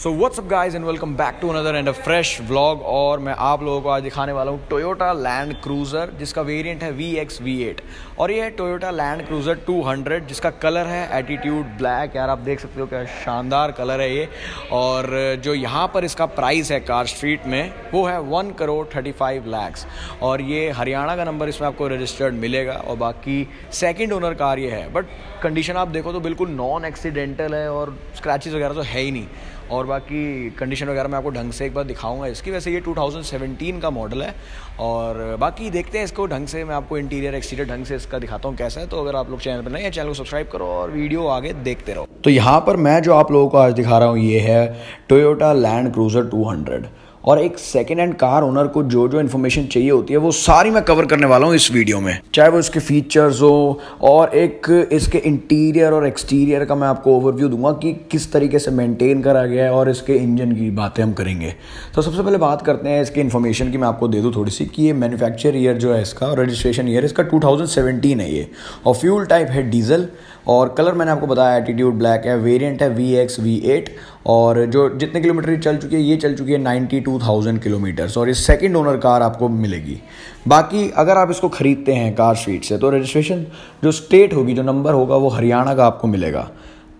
So what's up guys and welcome back to another and a fresh vlog और मैं आप लोगों को आज दिखाने वाला हूँ टोयोटा लैंड क्रूज़र जिसका वेरिएंट है वी एक्स वी एट और ये है टोयोटा लैंड क्रूज़र 200 जिसका कलर है एटीट्यूड ब्लैक यार, आप देख सकते हो क्या शानदार कलर है ये. और जो यहाँ पर इसका प्राइस है कार स्ट्रीट में, वो है one crore thirty five lakhs और ये हरियाणा का नंबर इसमें आपको रजिस्टर्ड मिलेगा और बाकी सेकेंड ओनर कार ये है. बट कंडीशन आप देखो तो बिल्कुल नॉन एक्सीडेंटल है और स्क्रैचेस वगैरह तो है ही नहीं. और बाकी कंडीशन वगैरह मैं आपको ढंग से एक बार दिखाऊँगा। इसकी वैसे ये 2017 का मॉडल है और बाकी देखते हैं इसको ढंग से। मैं आपको इंटीरियर एक्सटीरियर ढंग से इसका दिखाता हूँ कैसा है। तो अगर आप लोग चैनल पर नए हैं चैनल को सब्सक्राइब करो और वीडियो आगे देखते रहो। तो यहाँ पर मैं जो आप लोगों को आज दिखा रहा हूँ, ये है टोयोटा लैंड क्रूज़र टू और एक सेकेंड हैंड कार ओनर को जो जो इन्फॉर्मेशन चाहिए होती है, वो सारी मैं कवर करने वाला हूँ इस वीडियो में। चाहे वो इसके फीचर्स हो और एक इसके इंटीरियर और एक्सटीरियर का मैं आपको ओवरव्यू दूँगा कि किस तरीके से मेंटेन करा गया है और इसके इंजन की बातें हम करेंगे। तो सबसे पहले बात करते हैं इसके इन्फॉर्मेशन की, मैं आपको दे दूँ थोड़ी सी कि ये मैन्युफैक्चर ईयर जो है इसका रजिस्ट्रेशन ईयर इसका टू है ये। और फ्यूल टाइप है डीजल और कलर मैंने आपको बताया एटीट्यूड ब्लैक है वेरिएंट है वी एक्स वी एट और जो जितने किलोमीटर चल चुकी है, ये चल चुकी है नाइन्टी टू थाउज़ेंड किलोमीटर्स और ये सेकेंड ओनर कार आपको मिलेगी। बाकी अगर आप इसको ख़रीदते हैं कार स्ट्रीट से तो रजिस्ट्रेशन जो स्टेट होगी, जो नंबर होगा, वो हरियाणा का आपको मिलेगा।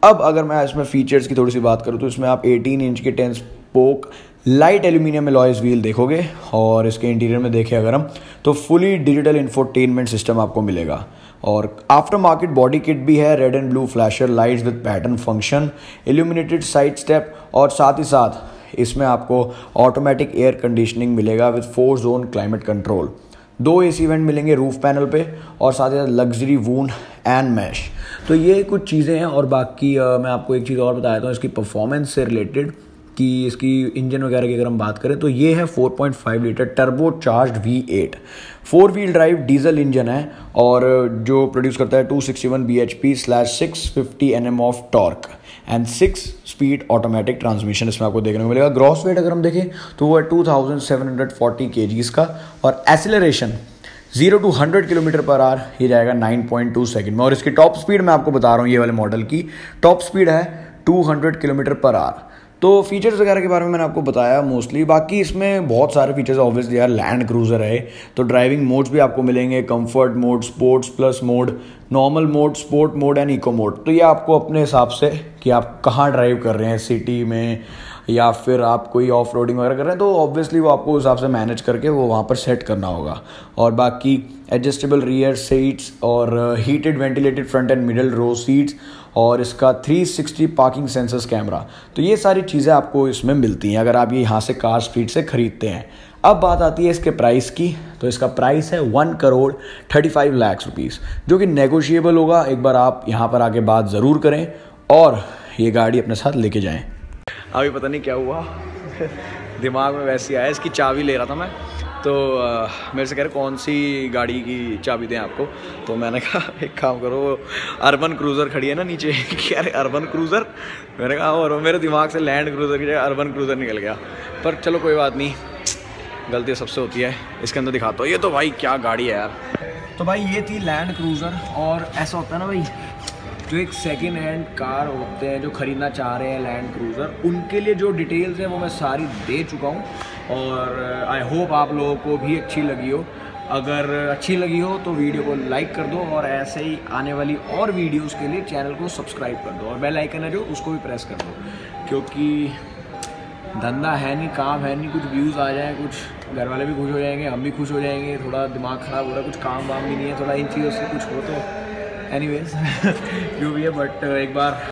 अब अगर मैं इसमें फीचर्स की थोड़ी सी बात करूँ तो इसमें आप 18 इंच के tens spoke light aluminium alloys wheel देखोगे और इसके इंटीरियर में देखें अगर हम तो फुली डिजिटल इन्फोटेनमेंट सिस्टम आपको मिलेगा। और आफ्टर मार्केट बॉडी किट भी है red and blue flasher lights with pattern function illuminated side step और साथ ही साथ इसमें आपको ऑटोमेटिक एयर कंडीशनिंग मिलेगा with four zone climate control दो ए सी वेंट मिलेंगे रूफ पैनल पे और साथ ही साथ लग्जरी वून एंड मैश तो ये कुछ चीज़ें हैं और बाकी आ, मैं आपको एक चीज़ और बताया था इसकी परफॉर्मेंस से रिलेटेड कि इसकी इंजन वगैरह की अगर हम बात करें तो ये है 4.5 litre turbo charge V eight four wheel drive diesel engine है और जो प्रोड्यूस करता है 261 sixty one B H P slash six fifty N M of torque and six speed automatic transmission इसमें आपको देखने को मिलेगा। ग्रॉस वेट अगर हम देखें तो वो है two thousand seven hundred forty के का और acceleration zero to hundred kilometre per hour ये जाएगा नाइन पॉइंट टू सेकेंड में। और इसकी टॉप स्पीड मैं आपको बता रहा हूँ, ये वाले मॉडल की। टॉप स्पीड है two hundred kilometre per hour तो फीचर्स वगैरह के बारे में मैंने आपको बताया मोस्टली बाकी इसमें बहुत सारे फीचर्स ऑब्वियसली यार लैंड क्रूज़र है तो ड्राइविंग मोड्स भी आपको मिलेंगे comfort mode sports plus mode normal mode sport mode and eco mode तो ये आपको अपने हिसाब से कि आप कहाँ ड्राइव कर रहे हैं सिटी में या फिर आप कोई ऑफ़ रोडिंग वगैरह कर रहे हैं तो ऑब्वियसली वो आपको उस हिसाब से मैनेज करके वो वहाँ पर सेट करना होगा। और बाकी एडजस्टेबल रियर सीट्स और heated ventilated front and middle row seats और इसका 360 पार्किंग सेंसर्स कैमरा तो ये सारी चीज़ें आपको इसमें मिलती हैं, अगर आप ये यहाँ से कार स्ट्रीट से ख़रीदते हैं। अब बात आती है इसके प्राइस की तो इसका प्राइस है one crore thirty five lakhs rupees जो कि नेगोशिएबल होगा। एक बार आप यहाँ पर आके बात ज़रूर करें और ये गाड़ी अपने साथ लेके जाएँ। अभी पता नहीं क्या हुआ। दिमाग में वैसे आया इसकी चाबी ले रहा था मैं। तो आ, मेरे से कह रहे कौन सी गाड़ी की चाबी दें आपको? तो मैंने कहा एक काम करो अर्बन क्रूज़र खड़ी है ना नीचे। कह रहे अर्बन क्रूज़र? मैंने कहा और मेरे दिमाग से लैंड क्रूज़र की जगह अर्बन क्रूज़र निकल गया। पर चलो कोई बात नहीं। गलती सबसे होती है इसके अंदर दिखाता हूँ। ये तो भाई क्या गाड़ी है यार। तो भाई ये थी लैंड क्रूज़र और ऐसा होता है ना भाई जो एक सेकेंड हैंड कार होते हैं जो ख़रीदना चाह रहे हैं लैंड क्रूज़र उनके लिए जो डिटेल्स हैं वो मैं सारी दे चुका हूँ। और आई uh, होप आप लोगों को भी अच्छी लगी हो। अगर अच्छी लगी हो तो वीडियो को लाइक कर दो और ऐसे ही आने वाली और वीडियोस के लिए चैनल को सब्सक्राइब कर दो और बेल आइकन है जो उसको भी प्रेस कर दो। क्योंकि धंधा है नहीं काम है नहीं कुछ व्यूज़ आ जाए कुछ घर वाले भी खुश हो जाएँगे हम भी खुश हो जाएँगे थोड़ा दिमाग ख़राब हो रहा है कुछ काम वाम भी नहीं है थोड़ा इन चीज़ों से कुछ हो तो एनीवेज यू भी है बट एक बार